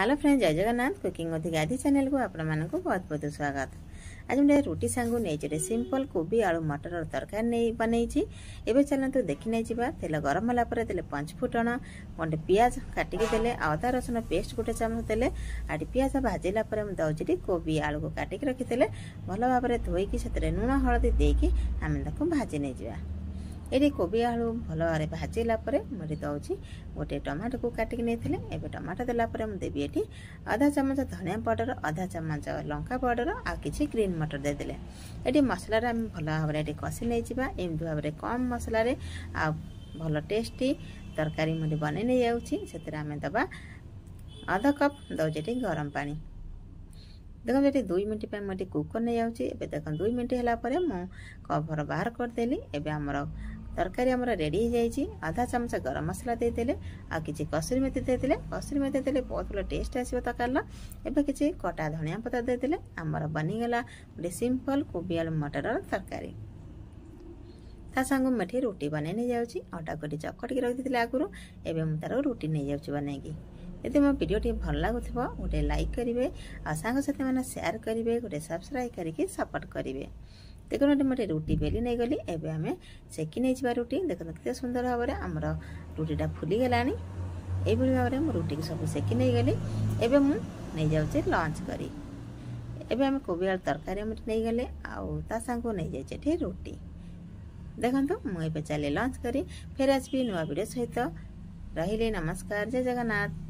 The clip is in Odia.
ହ୍ୟାଲୋ ଫ୍ରେଣ୍ଡ ଜୟ ଜଗନ୍ନାଥ କୁକିଂ ଉଇଥ୍ ଗାଧି ଚ୍ୟାନେଲକୁ ଆପଣମାନଙ୍କୁ ବହୁତ ବହୁତ ସ୍ୱାଗତ ଆଜି ମୁଁ ରୁଟି ସାଙ୍ଗୁ ନେଇଛି ଗୋଟେ ସିମ୍ପଲ୍ କୋବି ଆଳୁ ମଟରର ତରକାରୀ ନେଇ ବନେଇଛି ଏବେ ଚାଲନ୍ତୁ ଦେଖି ନେଇଯିବା ତେଲ ଗରମ ହେଲା ପରେ ଦେଲେ ପଞ୍ଚ ଫୁଟଣ ଗୋଟେ ପିଆଜ କାଟିକି ଦେଲେ ଅଦା ରସୁଣ ପେଷ୍ଟ ଗୋଟେ ଚାମଚ ଦେଲେ ଆଠି ପିଆଜ ଭାଜିଲା ପରେ ମୁଁ ଦେଉଛି ଟିକେ କୋବି ଆଳୁକୁ କାଟିକି ରଖିଥିଲେ ଭଲ ଭାବରେ ଧୋଇକି ସେଥିରେ ଲୁଣ ହଳଦୀ ଦେଇକି ଆମେ ତାକୁ ଭାଜି ନେଇଯିବା ଏଠି କୋବି ଆଳୁ ଭଲ ଭାବରେ ଭାଜିଲା ପରେ ମୁଁ ଏଠି ଦେଉଛି। ଗୋଟିଏ ଟମାଟୋକୁ କାଟିକି ନେଇଥିଲେ। ଏବେ ଟମାଟୋ ଦେଲା ପରେ ମୁଁ ଦେବି ଏଠି ଅଧା ଚାମଚ ଧନିଆ ପାଉଡ଼ର ଅଧା ଚାମଚ ଲଙ୍କା ପାଉଡ଼ର ଆଉ କିଛି ଗ୍ରୀନ୍ ମଟର ଦେଇଦେଲେ। ଏଠି ମସଲାରେ ଆମେ ଭଲ ଭାବରେ ଏଠି କଷି ନେଇଯିବା। ଏମିତି ଭାବରେ କମ୍ ମସଲାରେ ଆଉ ଭଲ ଟେଷ୍ଟି ତରକାରୀ ମୁଁ ବନେଇ ନେଇଯାଉଛି। ସେଥିରେ ଆମେ ଦେବା ଅଧ କପ୍ ଦେଉଛି ଏଠି ଗରମ ପାଣି। ଦେଖନ୍ତୁ ଏଠି ଦୁଇ ମିନିଟ୍ ପାଇଁ ମୁଁ ଏଠି କୁକର୍ ନେଇଯାଉଛି। ଏବେ ଦେଖନ୍ତୁ ଦୁଇ ମିନିଟ୍ ହେଲା ପରେ ମୁଁ କଭର ବାହାର କରିଦେଲି। ଏବେ ଆମର ତରକାରୀ ଆମର ରେଡ଼ି ହେଇଯାଇଛି। ଅଧା ଚାମଚ ଗରମ ମସଲା ଦେଇଦେଲେ ଆଉ କିଛି କସୁରୀ ମେଥି ଦେଇଦେଲେ। କସୁରୀ ମେଥି ଦେଲେ ବହୁତ ଭଲ ଟେଷ୍ଟ ଆସିବ ତରକାରୀର। ଏବେ କିଛି କଟା ଧଣିଆ ପତ୍ର ଦେଇଦେଲେ। ଆମର ବନିଗଲା ଗୋଟେ ସିମ୍ପଲ୍ କୋବି ଆଳୁ ମଟରର ତରକାରୀ। ତା ସାଙ୍ଗ ମୁଁ ଏଠି ରୁଟି ବନେଇ ନେଇଯାଉଛି। ଅଟାକୁ ଏଠି ଚକଟିକି ରଖିଥିଲେ ଆଗରୁ। ଏବେ ମୁଁ ତାର ରୁଟି ନେଇଯାଉଛି ବନେଇକି। ଯଦି ମୋ ଭିଡ଼ିଓଟି ଭଲ ଲାଗୁଥିବ ଗୋଟେ ଲାଇକ୍ କରିବେ ଆଉ ସାଙ୍ଗସାଥିମାନେ ସେୟାର କରିବେ ଗୋଟେ ସବସ୍କ୍ରାଇବ୍ କରିକି ସପୋର୍ଟ କରିବେ। ଦେଖନ୍ତୁ ଏଠି ମୁଁ ଏଠି ରୁଟି ବେଲି ନେଇଗଲି ଏବେ ଆମେ ସେକି ନେଇଯିବା ରୁଟି। ଦେଖନ୍ତୁ କେତେ ସୁନ୍ଦର ଭାବରେ ଆମର ରୁଟିଟା ଫୁଲିଗଲାଣି। ଏଇଭଳି ଭାବରେ ମୁଁ ରୁଟିକି ସବୁ ସେକି ନେଇଗଲି। ଏବେ ମୁଁ ନେଇଯାଉଛି ଲଞ୍ଚ କରି। ଏବେ ଆମେ କୋବି ଆଳୁ ତରକାରୀ ଆମେ ନେଇଗଲେ ଆଉ ତା ସାଙ୍ଗକୁ ନେଇଯାଇଛି ଏଠି ରୁଟି। ଦେଖନ୍ତୁ ମୁଁ ଏବେ ଚାଲି ଲଞ୍ଚ କରି ଫେର ଆସିବି ନୂଆ ଭିଡ଼ିଓ ସହିତ। ରହିଲି ନମସ୍କାର ଜୟ ଜଗନ୍ନାଥ।